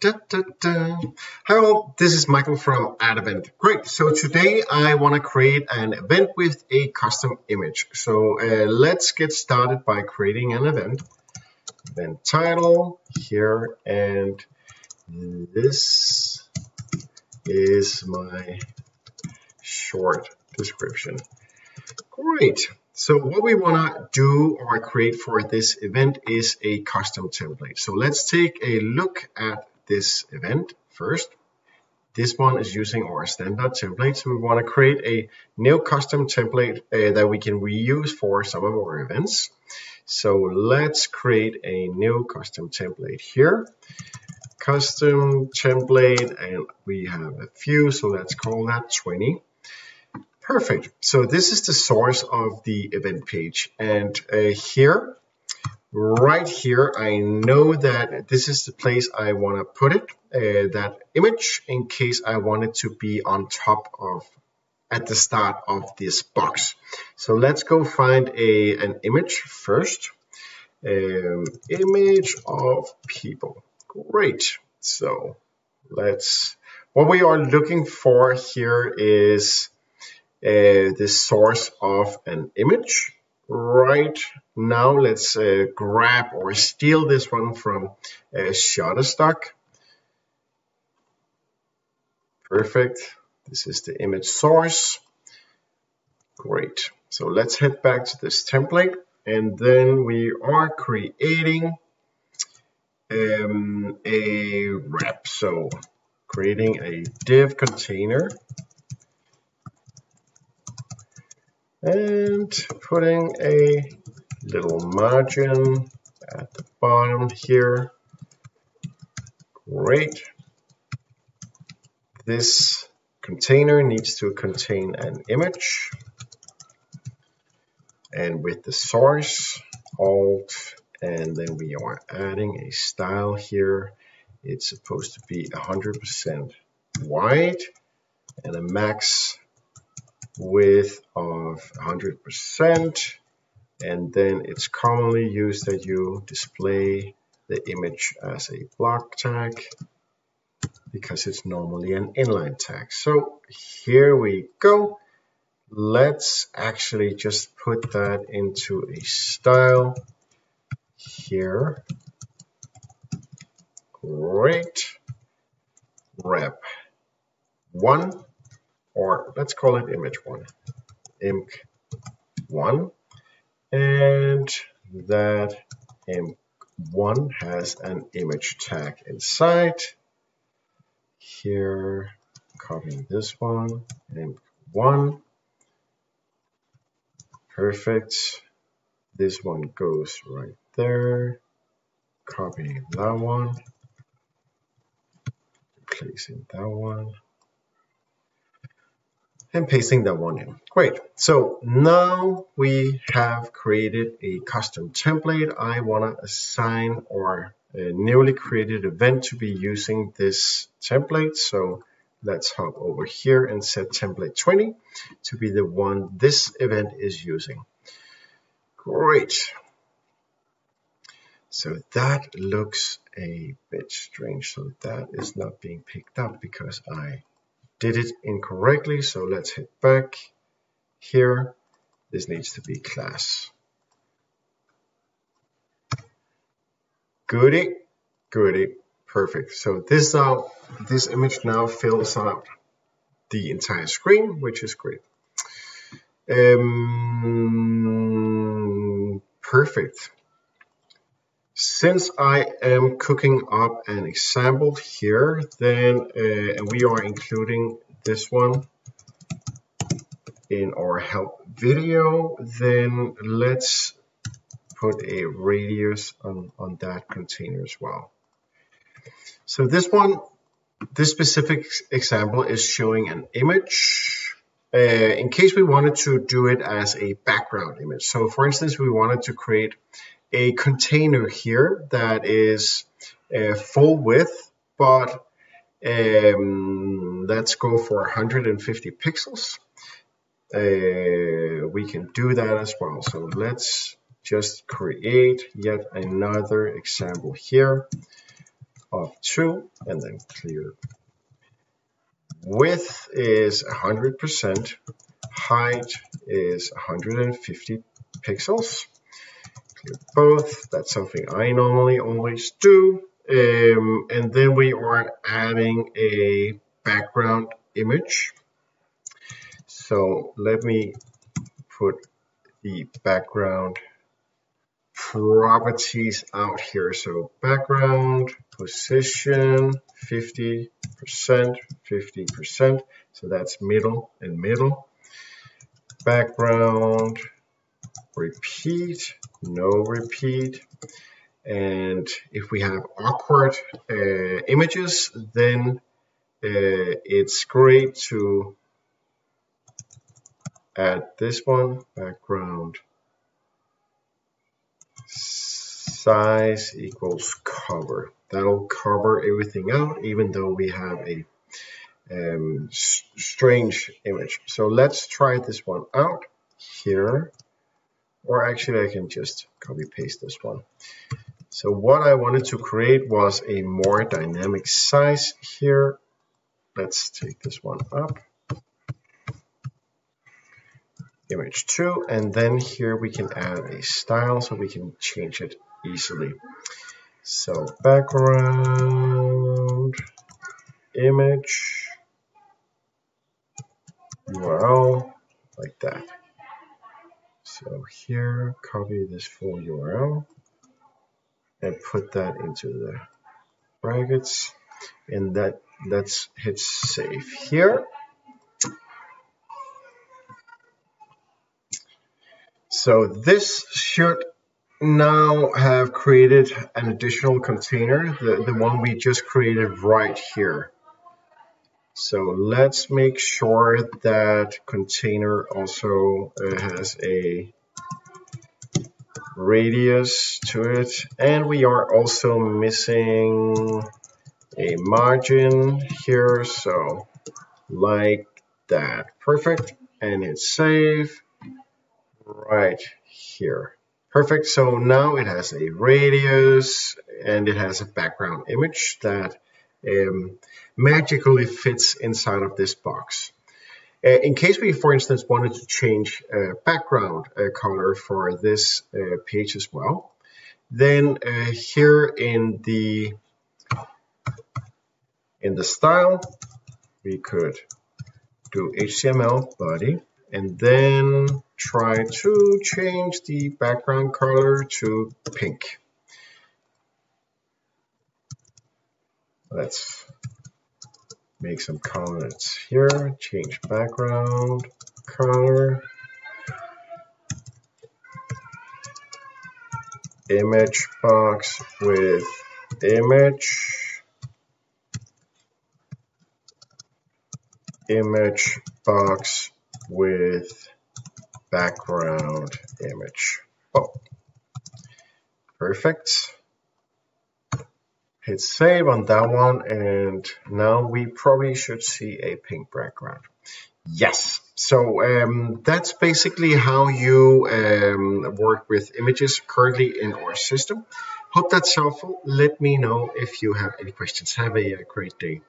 Da, da, da. Hello, this is Michael from AddEvent. Great, so today I want to create an event with a custom image. So uh, let's get started by creating an event. Event title here, and this is my short description. Great. So what we want to do or create for this event is a custom template. So let's take a look at this event first. This one is using our standard template. So we want to create a new custom template uh, that we can reuse for some of our events. So let's create a new custom template here. Custom template, and we have a few, so let's call that 20. Perfect. So this is the source of the event page. And uh, here right here, I know that this is the place I want to put it, uh, that image, in case I want it to be on top of, at the start of this box. So let's go find a an image first. Um, image of people. Great. So let's, what we are looking for here is uh, the source of an image right now let's uh, grab or steal this one from uh, Shutterstock. Perfect. This is the image source. Great. So let's head back to this template and then we are creating um, a wrap. So creating a div container and putting a little margin at the bottom here. Great. This container needs to contain an image. And with the source, alt, and then we are adding a style here. It's supposed to be 100% width and a max width of 100% and then it's commonly used that you display the image as a block tag because it's normally an inline tag. So here we go. Let's actually just put that into a style here. Great. Wrap one, or let's call it image one. Img one and that imp one has an image tag inside. Here, copying this one, and one. Perfect. This one goes right there. Copying that one. Placing that one and pasting that one in. Great. So now we have created a custom template. I want to assign or a newly created event to be using this template. So let's hop over here and set template 20 to be the one this event is using. Great. So that looks a bit strange. So that is not being picked up because I did it incorrectly, so let's hit back here. This needs to be class. Goody, goody, perfect. So this now, this image now fills out the entire screen, which is great. Um, perfect. Since I am cooking up an example here, then uh, we are including this one in our help video, then let's put a radius on, on that container as well. So this one, this specific example is showing an image uh, in case we wanted to do it as a background image. So for instance, we wanted to create a container here that is uh, full width, but um, let's go for 150 pixels. Uh, we can do that as well. So let's just create yet another example here. of 2 and then clear. Width is 100%, height is 150 pixels. Clear both, that's something I normally always do. Um, and then we are adding a background image. So let me put the background properties out here. So background, position, 50%, 50%. So that's middle and middle. Background, repeat, no repeat. And if we have awkward uh, images, then uh, it's great to add this one, background size equals cover. That'll cover everything out, even though we have a um, strange image. So let's try this one out here. Or actually, I can just copy paste this one. So what I wanted to create was a more dynamic size here. Let's take this one up. Image 2, and then here we can add a style so we can change it easily. So background, image, URL, like that. So here, copy this full URL and put that into the brackets and that let's hit save here. So this should now have created an additional container, the, the one we just created right here. So let's make sure that container also uh, has a radius to it. And we are also missing a margin here. So like that. Perfect. And hit save right here. Perfect. So now it has a radius and it has a background image that um, magically fits inside of this box. Uh, in case we, for instance, wanted to change uh, background uh, color for this uh, page as well, then uh, here in the in the style, we could do HTML body and then try to change the background color to pink. Let's make some comments here, change background color, image box with image, image box with background image. Oh, perfect. Hit save on that one and now we probably should see a pink background. Yes, so um, that's basically how you um, work with images currently in our system. Hope that's helpful. Let me know if you have any questions. Have a, a great day.